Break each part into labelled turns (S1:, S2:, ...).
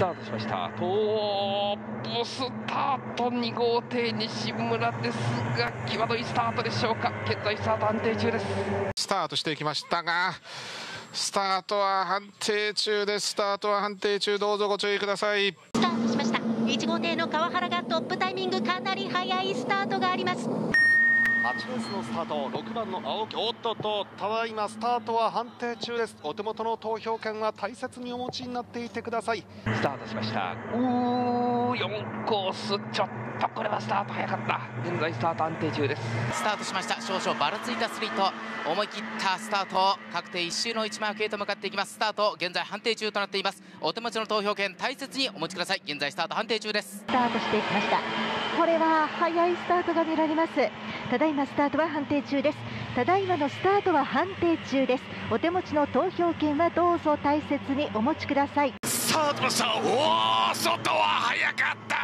S1: タートしました。トップスタート2号艇西村ですが際どいスタートでしょうか。現在スタート安定中です。
S2: スタートしていきましたがスタートは判定中です。スタートは判定中。どうぞご注意ください。
S3: スタートしました。1号艇の川原がトップタイミングかなり速いスタートがあります
S4: 8レースのスタート。6番の青木おっとっとただいまスタートは判定中です。お手元の投票権は大切にお持ちになっていてください。
S1: スタートしました。うー4コースちょっとこれはスタート早かった。現在スタート安定中です。
S5: スタートしました。少々ばらついたスリット思い切ったスタート確定1周の1マークへと向かっていきます。スタート現在判定中となっています。お手持ちの投票権大切にお持ちください。現在スタート判定中です。
S6: スタートしていきましたこれは早いスタートが見られます。ただいまスタートは判定中です。ただいまのスタートは判定中です。お手持ちの投票券はどうぞ大切にお持ちください。
S7: ートしましたおお外は早かった。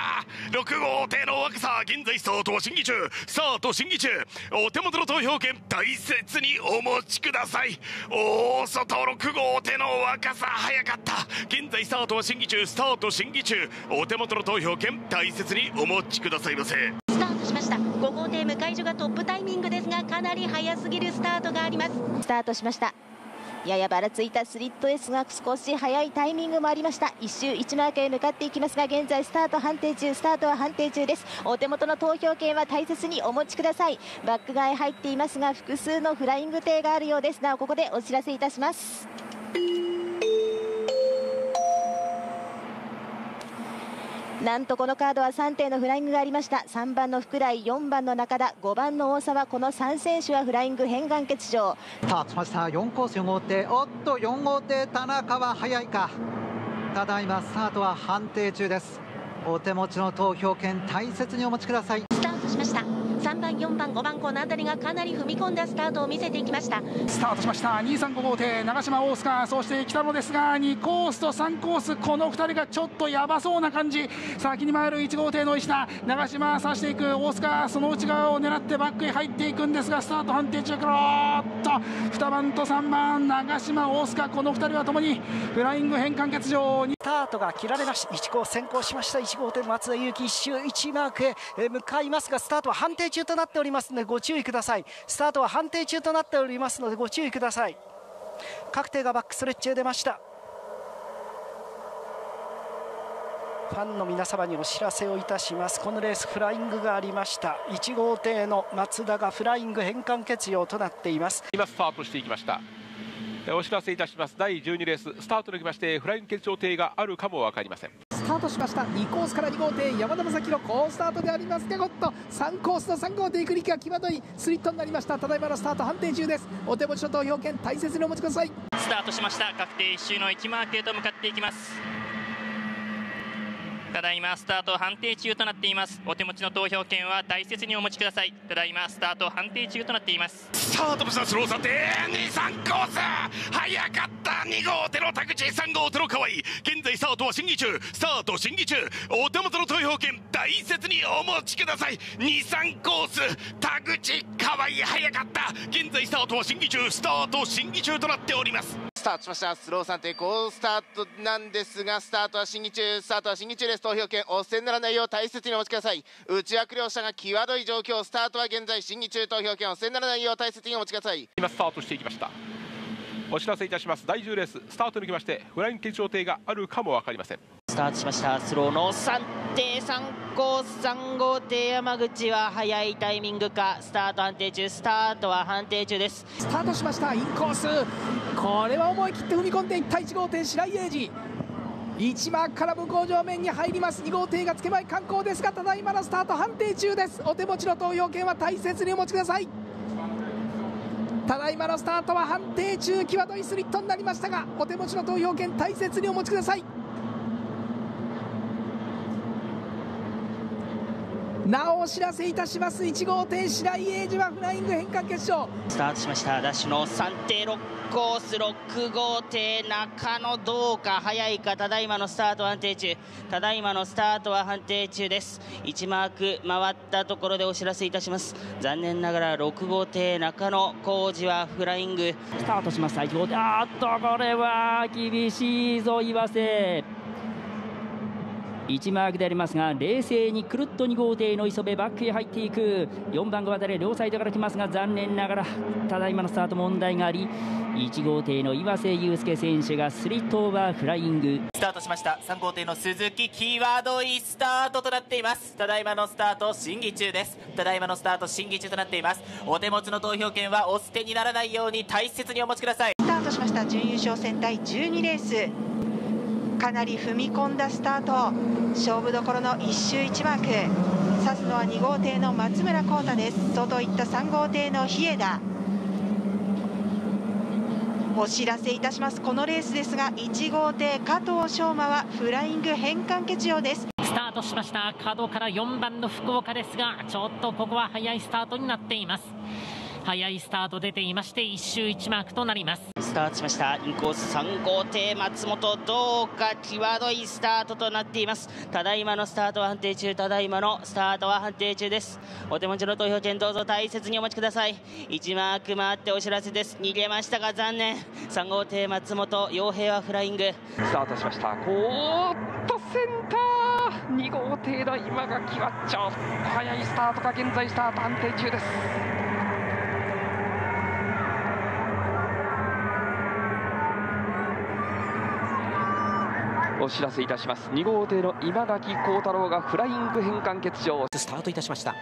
S7: 6号艇の若さ現在スタートは審議中。スタート審議中お手元の投票権大切にお持ちくださいおお外6号艇の若さ早かった。現在スタートは審議中。スタート審議中。お手元の投票権大切にお持ちくださいませ
S3: スタートしました。5号艇向かい所がトップタイミングですがかなり早すぎるスタートがあります。
S6: スタートしましたややばらついたスリットですが少し早いタイミングもありました。1周1マークへ向かっていきますが現在スタート判定中スタートは判定中です。お手元の投票券は大切にお持ちください。バック側へ入っていますが複数のフライング艇があるようです。なおここでお知らせいたします。なんとこのカードは3点のフライングがありました。3番の福来4番の中田5番の大沢。この3選手はフライング変換欠場。
S8: スタートしました。4コース4号艇。おっと4号艇田中は早いか。ただいまスタートは判定中です。お手持ちの投票権大切にお持ちください。
S3: 3番4番5番この辺りがかなり踏み込んだスタートを見せていきました。
S9: スタートしました。235号艇長島大須賀そして北野ですが2コースと3コースこの2人がちょっとやばそうな感じ。先に回る1号艇の石田長島刺していく。大須賀その内側を狙ってバックへ入っていくんですがスタート判定中からっと。2番と3番長島大須賀この2人はともにフライング変換欠場。
S10: スタートが切られました。1号先行しました。1号艇松田裕樹1周1マークへ向かいますがスタートは判定中となっておりますのでご注意ください。スタートは判定中となっておりますのでご注意ください。確定がバックストレッチへ出ました。ファンの皆様にお知らせをいたします。このレースフライングがありました。1号艇の松田がフライング変換欠用となっています。
S11: 今スタートしていきました。お知らせいたします。第12レーススタートできましてフライング欠場艇があるかも分かりません。
S9: タートしました。2コースから2号艇山田正樹の好スタートでありますがゴッと。3コースの3号艇行く力が際どい。スリットになりました。ただいまのスタート判定中です。お手持ちの投票権大切にお持ちください。
S12: スタートしました。確定1周の駅マークへと向かっていきます。ただいまスタート判定中となっています。お手持ちの投票権は大切にお持ちください。ただいまスタート判定中となっています。
S7: スタートしたスローさて23コース。早かった。2号手の田口3号手の河合。現在スタートは審議中。スタート審議中。お手元の投票権大切にお持ちください。23コース。田口河合早かった。現在スタートは審議中。スタート審議中となっております。
S5: タートしましたスロー3艇好スタートなんですがスタートは審議中スタートは審議中です。投票権お捨てにならないよう大切にお持ちください内枠両者が際どい状況スタートは現在審議中投票権お捨てにならないよう大切にお持ちください
S11: 今スタートしていきました。お知らせいたします第10レーススタートにきましてフライング検証艇があるかも分かりません。
S13: スタートしました。スローの3艇3コース3号艇山口は早いタイミングか。スタート判定中。スタートは判定中です。
S9: スタートしました。インコース。これは思い切って踏み込んでいった1号艇。白井英二。1マークから向こう上面に入ります。2号艇がつけまい観光ですがただいまのスタート判定中です。お手持ちの投票権は大切にお持ちください。ただいまのスタートは判定中。際どいスリットになりましたがお手持ちの投票権大切にお持ちください。なおお知らせいたします。1号艇白井英二はフライング変換決勝。
S13: スタートしました。ダッシュの3艇6コース6号艇中野どうか早いかただいまのスタート判定中。ただいまのスタートは判定中です。1マーク回ったところでお知らせいたします。残念ながら6号艇中野浩二はフライング。
S14: スタートしました。1号艇。あっとこれは厳しいぞ岩瀬1マークでありますが冷静にくるっと2号艇の磯部バックへ入っていく。4番が渡れ両サイドから来ますが残念ながらただいまのスタート問題があり1号艇の岩瀬祐介選手がスリットオーバーフライング。
S13: スタートしました。3号艇の鈴木キーワードいいスタートとなっています。ただいまのスタート審議中です。ただいまのスタート審議中となっています。お手持ちの投票権はお捨てにならないように大切にお持ちください。
S15: スタートしました。準優勝戦第12レースかなり踏み込んだスタート。勝負どころの1周1マーク指すのは2号艇の松村幸太です。外行った3号艇の日枝お知らせいたします。このレースですが1号艇加藤翔馬はフライング変換欠場です。
S16: スタートしました。角から4番の福岡ですがちょっとここは早いスタートになっています。早いスタート出ていまして1周1マークとなります。
S13: スタートしました。インコース3号艇松本どうか際どいスタートとなっています。ただいまのスタートは判定中。ただいまのスタートは判定中です。お手持ちの投票権どうぞ大切にお待ちください。1マーク回ってお知らせです。逃げましたが残念。3号艇松本洋平はフライング。
S1: スタートしました。おーっとセンター。2号艇の今垣はちょっと早いスタートが現在スタート判定中ですお知らせいたします。2号艇の今垣幸太郎がフライング変換欠場。
S17: スタートいたしました。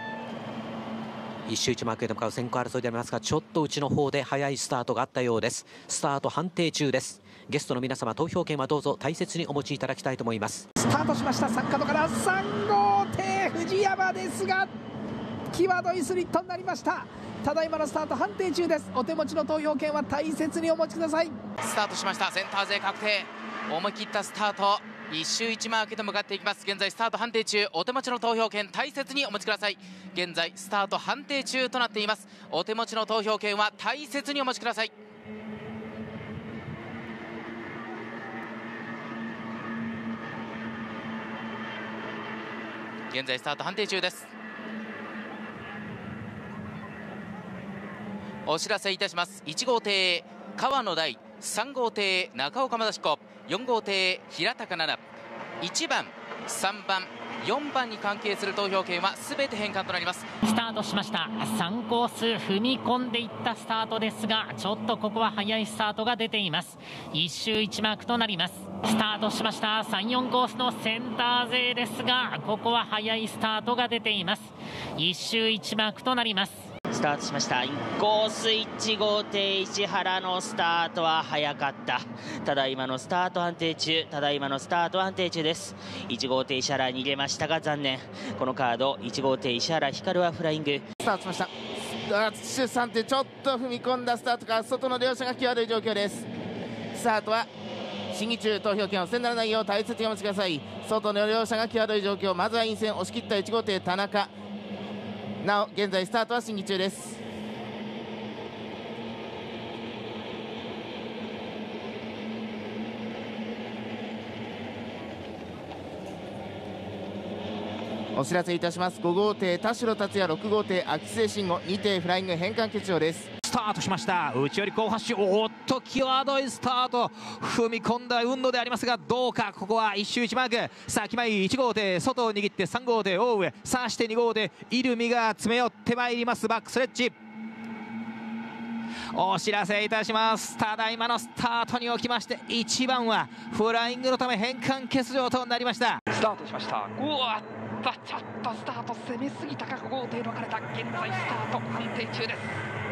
S17: 一周一マークへと向かう先行争いでありますがちょっと内の方で早いスタートがあったようです。スタート判定中です。ゲストの皆様投票権はどうぞ大切にお持ちいただきたいと思います。
S9: スタートしました。3角から3号艇藤山ですが際どいスリットになりました。ただいまのスタート判定中です。お手持ちの投票権は大切にお持ちください。
S18: スタートしました。センター勢確定思い切ったスタート。1周1マークで向かっていきます。現在スタート判定中。お手持ちの投票権大切にお持ちください。現在スタート判定中となっています。お手持ちの投票権は大切にお持ちください。現在スタート判定中です。お知らせいたします。1号艇川野大。3号艇中岡正彦4号艇平高奈々1番3番4番に関係する投票権は全て返還となります。
S16: スタートしました。3コース踏み込んでいったスタートですがちょっとここは早いスタートが出ています。1周1マークとなります。スタートしました。34コースのセンター勢ですがここは早いスタートが出ています。1周1マークとなります。
S13: タートしました。インコース1号艇石原のスタートは早かった。ただいまのスタート安定中。ただいまのスタート安定中です。1号艇石原逃げましたが残念。このカード1号艇石原光はフライング。
S5: スタートしました。シュ3点ちょっと踏み込んだスタートから外の両者が際どい状況です。スタートは審議中。投票権を捨てならないよう大切にお待ちください。外の両者が際どい状況。まずは陰線押し切った1号艇田中。なお現在スタートは審議中です。お知らせいたします。5号艇田代達也6号艇秋末慎吾2艇フライング変換決勝です。
S19: タートしました。内寄り好発進おっと際どいスタート。踏み込んだ運動でありますがどうか？ここは1周1マーク。さあ決まり1号艇外を握って3号艇大上。さあして2号艇イルミが詰め寄ってまいります。バックスレッジお知らせいたします。ただいまのスタートにおきまして1番はフライングのため変換欠場となりました。
S1: スタートしました。うわっちょっとスタート攻めすぎたか。5号艇のかれた現在スタート判定中です。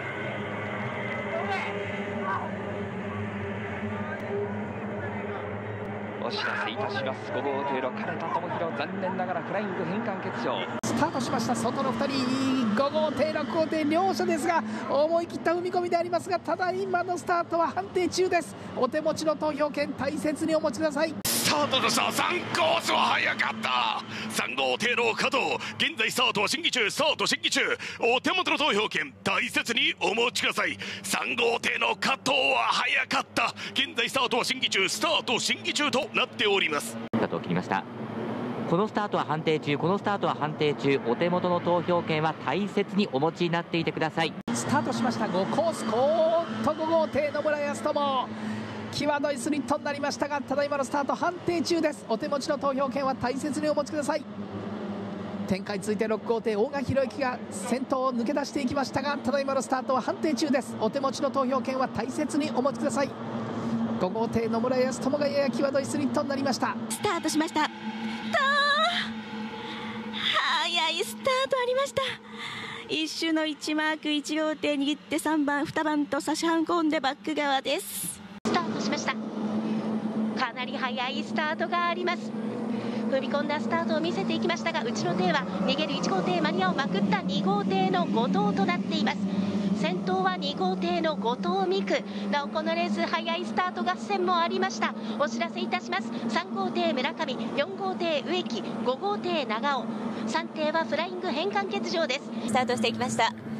S1: お知らせいたします。5号艇の金田智弘残念ながらフライング変換欠場。
S9: スタートしました。外の2人。5号艇6号艇両者ですが思い切った踏み込みでありますがただ今のスタートは判定中です。お手持ちの投票権大切にお持ちください。
S7: タートのさ3コースは早かった。3号艇の加藤現在スタートは審議中。スタート審議中。お手元の投票権大切にお持ちください3号艇の加藤は早かった現在スタートは審議中スタート審議中となっております
S20: スタートを切りましたこのスタートは判定中。このスタートは判定中。お手元の投票権は大切にお持ちになっていてください。
S9: スタートしました。5コースコーッと5号艇野村康友際どいスリットになりましたがただいまのスタート判定中です。お手持ちの投票権は大切にお持ちください展開続いて6号艇大賀博之が先頭を抜け出していきましたがただいまのスタートは判定中です。お手持ちの投票権は大切にお持ちください。5号艇野村康友がやや際どいスリットになりました
S21: スタートしました早いスタートありました。一周の1マーク1号艇握って3番2番と差し込んでバック側ですスタートしましたかなり速いスタートがあります。踏み込んだスタートを見せていきましたがうちの艇は逃げる1号艇マニアをまくった2号艇の後藤となっています。先頭は2号艇の後藤美久なおこのレース速いスタート合戦もありました。お知らせいたします。3号艇村上4号艇植木5号艇長尾。3艇はフライング変換欠場です。スタートしていきました。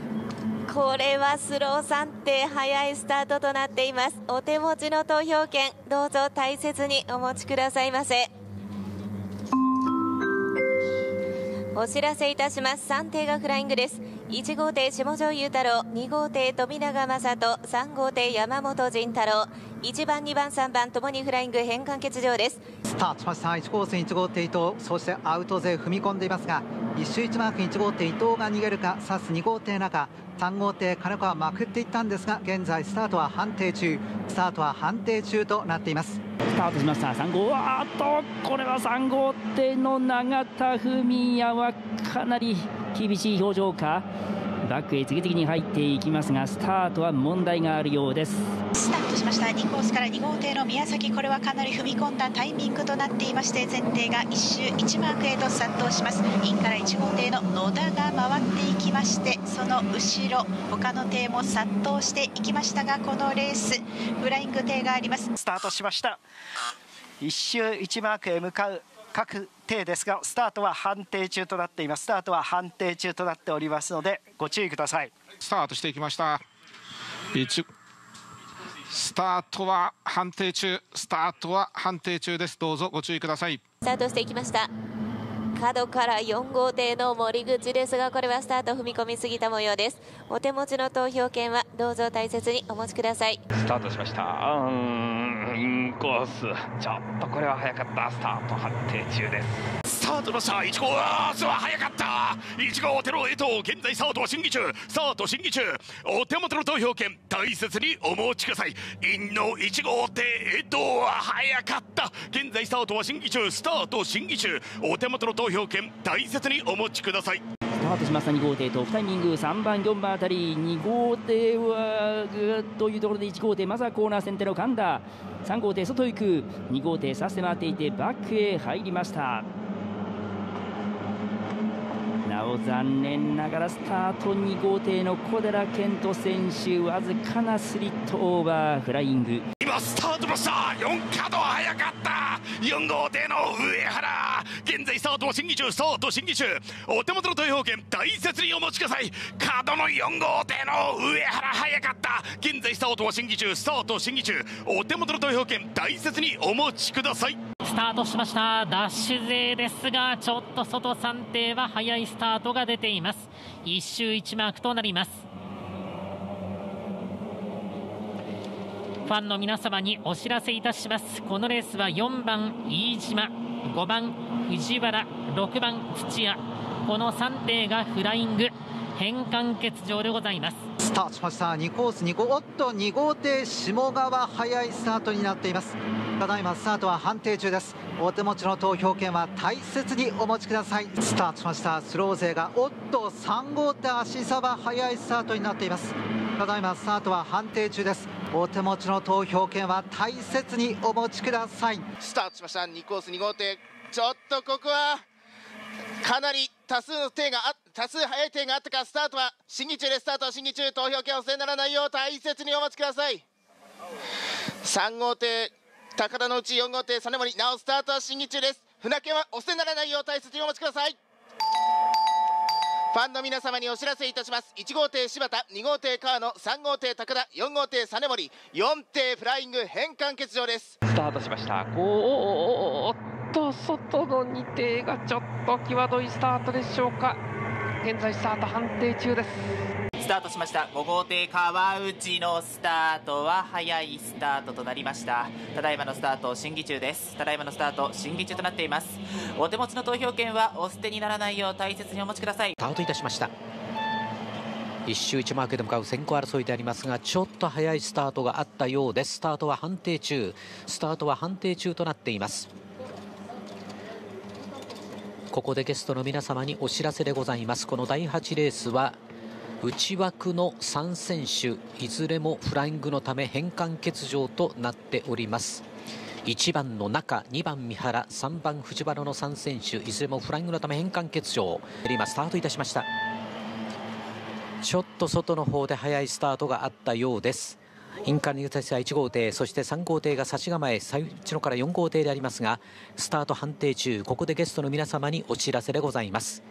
S21: これはスロー3艇早いスタートとなっています。お手持ちの投票券どうぞ大切にお持ちくださいませ。お知らせいたします。算定がフライングです。1号艇下條雄太郎2号艇富永正人3号艇山本仁太郎1番2番3番ともにフライング変換欠場です。
S8: スタートしました1コース1号艇伊藤そしてアウト勢踏み込んでいますが1周1マーク1号艇伊藤が逃げるかサス2号艇中3号艇金子はまくっていったんですが現在スタートは判定中スタートは判定中となっています。
S1: スタートしました。3号あっとこれは3号艇の永田文也はかなり厳しい表情か。バックへ次々に入っていきますがスタートは問題があるようです。
S20: スタートしました。2コースから2号艇の宮崎。これはかなり踏み込んだタイミングとなっていまして前艇が1周1マークへと殺到します。インから1号艇の野田が回っていきましてその後ろ他の艇も殺到していきましたがこのレースフライング艇があります。
S10: スタートしました。1周1マークへ向かう各艇ですがスタートは判定中となっています。スタートは判定中となっておりますのでご注意ください。
S2: スタートしていきました。1スタートは判定中。スタートは判定中です。どうぞご注意ください。
S21: スタートしていきました。角から4号艇の森口ですがこれはスタート踏み込みすぎた模様です。お手持ちの投票権はどうぞ大切にお持ちください。
S14: スタートしました。うーんインコース。ちょっとこれは早かった。スタート判定中です。
S7: スタートしました1号アースは早かった。1号テロへと現在スタートは審議中。スタート審議中。お手元の投票権大切にお持ちください。インの1号艇江藤は早かった。現在スタートは審議中。スタート審議中。お手元の投票権大切にお持ちください。
S1: タートしました2号艇とタイミング3番4番あたり2号艇はぐっというところで1号艇まずはコーナー先手の神田。3号艇外行く。2号艇させて回っていてバックへ入りました。なお残念ながらスタート2号艇の小寺健人選手わずかなスリットオーバー。フライング。
S7: 今スタートしました4角早かった。4号艇の上原。現在スタートは審議中。スタート審議中。お手元の投票権大切にお持ちください。角の4号艇の上原。早かった。現在スタートは審議中。スタート審議中。お手元の投票権大切にお持ちください。
S16: スタートしました。ダッシュ勢ですがちょっと外3艇は早いスタートが出ています。1周1マークとなります。ファンの皆様にお知らせいたします。このレースは4番飯島5番藤原6番土屋。この3艇がフライング変換欠場でございます。
S8: スタートしました。2コース2号おっと2号艇下川早いスタートになっています。ただいまスタートは判定中です。お手持ちの投票権は大切にお持ちください。スタートしました。スロー勢がおっと3号艇足幅早いスタートになっています。ただいまスタートは判定中です。お手持ちの投票権は大切にお持ちください。
S5: スタートしました。2コース2号艇。ちょっとここはかなり多数の艇があ多数速い艇があったか。スタートは審議中ですスタートは審議中投票権をせならないよう大切にお待ちください。3号艇高田のうち4号艇実森なおスタートは審議中です。船券はおせならないよう大切にお待ちください。ファンの皆様にお知らせいたします。1号艇柴田2号艇川野3号艇高田4号艇実森4艇フライング変換欠場です。
S14: スタートしました。おーっと外の2艇がちょっと際どいスタートでしょうか。現在スタート判定中です。
S21: ス
S14: タートしました。5号艇川内のスタートは早いスタートとなりました。ただいまのスタート審議中です。ただいまのスタート審議中となっています。お手持ちの投票権はお捨てにならないよう大切にお持ちください。
S17: スタートいたしました。一周一マークで向かう先行争いでありますがちょっと早いスタートがあったようです。スタートは判定中。スタートは判定中となっています。ここでゲストの皆様にお知らせでございます。この第8レースは内枠の3選手いずれもフライングのため変換欠場となっております。1番の中2番三原3番藤原の3選手いずれもフライングのため変換欠場今スタートいたしました。ちょっと外の方で早いスタートがあったようです。インカーニューテスは1号艇そして3号艇が差し構え最後から4号艇でありますがスタート判定中ここでゲストの皆様にお知らせでございます。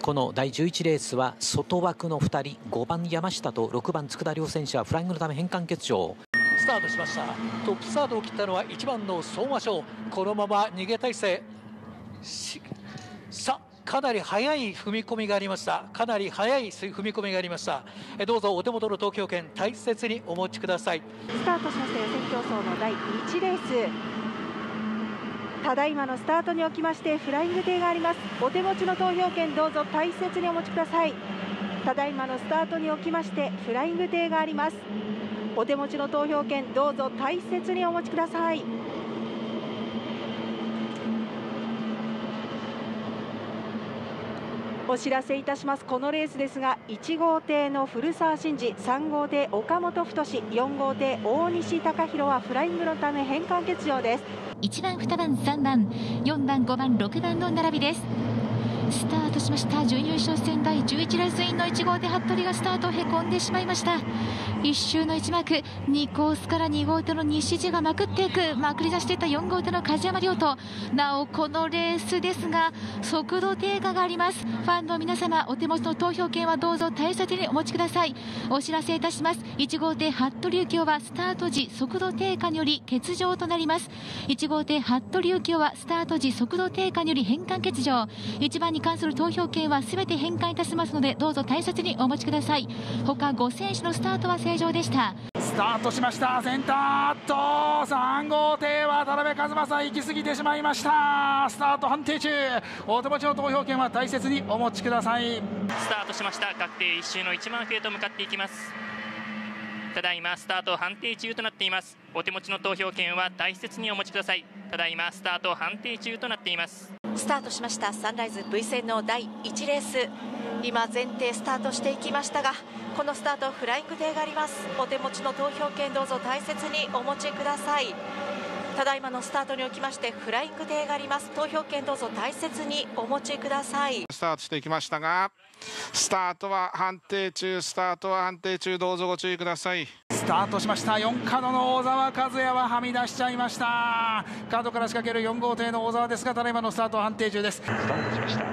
S17: この第11レースは外枠の2人5番山下と6番佃両選手はフライングのため変換欠場。
S22: スタートしました。トップスタートを切ったのは1番の相馬賞このまま逃げ体制。さかなり速い踏み込みがありました。かなり速い踏み込みがありました。どうぞお手元の東京券大切にお持ちください。
S15: スタートしました予選競争の第1レースただいまのスタートにおきましてフライング艇があります。お手持ちの投票券どうぞ大切にお持ちください。ただいまのスタートにおきましてフライング艇があります。お手持ちの投票券どうぞ大切にお持ちください。お知らせいたします。このレースですが1号艇の古澤真嗣3号艇岡本太4号艇大西貴弘はフライングのため変換欠場です。
S1: 1番2番3番4番5番6番の並びです。スタートしました。準優勝戦第11レースインの1号で服部がスタートへこんでしまいました。1周の1マーク2コースから2号手の西地がまくっていく。まくり出していた4号手の梶山亮となおこのレースですが速度低下があります。ファンの皆様お手持ちの投票権はどうぞ大切にお持ちください。お知らせいたします。1号艇服部幸男はスタート時速度低下により欠場となります。1号艇服部幸男はスタート時速度低下により変換欠場。1番に関する投票権は全て返還いたしますのでどうぞ大切にお持ちください。他5選手のスタートは正常でした。
S23: スタートしました。センターと3号艇は田辺和正行き過ぎてしまいました。スタート判定中。お手持ちの投票権は大切にお持ちください。
S12: スタートしました。確定1周の1マークへと向かっていきます。ただいまスタート判定中となっています。お手持ちの投票権は大切にお持ちください。ただいまスタート判定中となっています
S24: スタートしました。サンライズ V 戦の第1レース。今前提スタートしていきましたがこのスタートフライング艇があります。お手持ちの投票権どうぞ大切にお持ちください。ただいまのスタートにおきましてフライング艇があります。投票権どうぞ大切にお持ちください。
S2: スタートしていきましたがスタートは判定中。スタートは判定中。どうぞご注意ください。
S23: スタートしました。4角の大沢和也ははみ出しちゃいました。角から仕掛ける4号艇の大沢ですがただいまのスタート判定中です。スタートしました。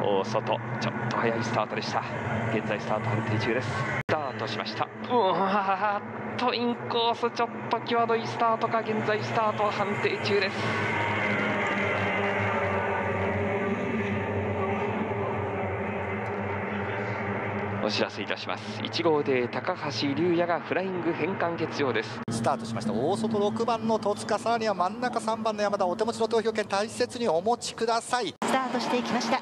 S25: 大外。ちょっと早いスタートでした。現在スタート判定中です。スタートしました。うわーっとインコースちょっと際どいスタートか現在スタート判定中です知らせいたします。1号で高橋龍也がフライング変換欠場です。
S26: スタートしました。大外6番の戸塚さらには真ん中3番の山田お手持ちの投票権大切にお持ちください。
S27: スタートしていきました。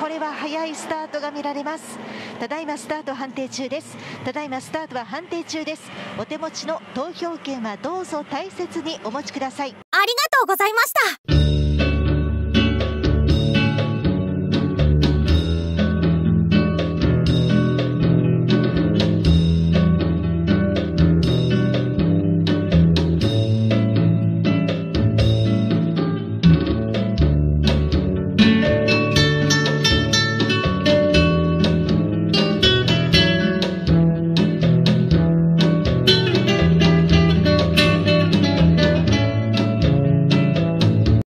S27: これは早いスタートが見られます。ただいまスタート判定中です。ただいまスタートは判定中です。お手持ちの投票権はどうぞ大切にお持ちください。
S24: ありがとうございました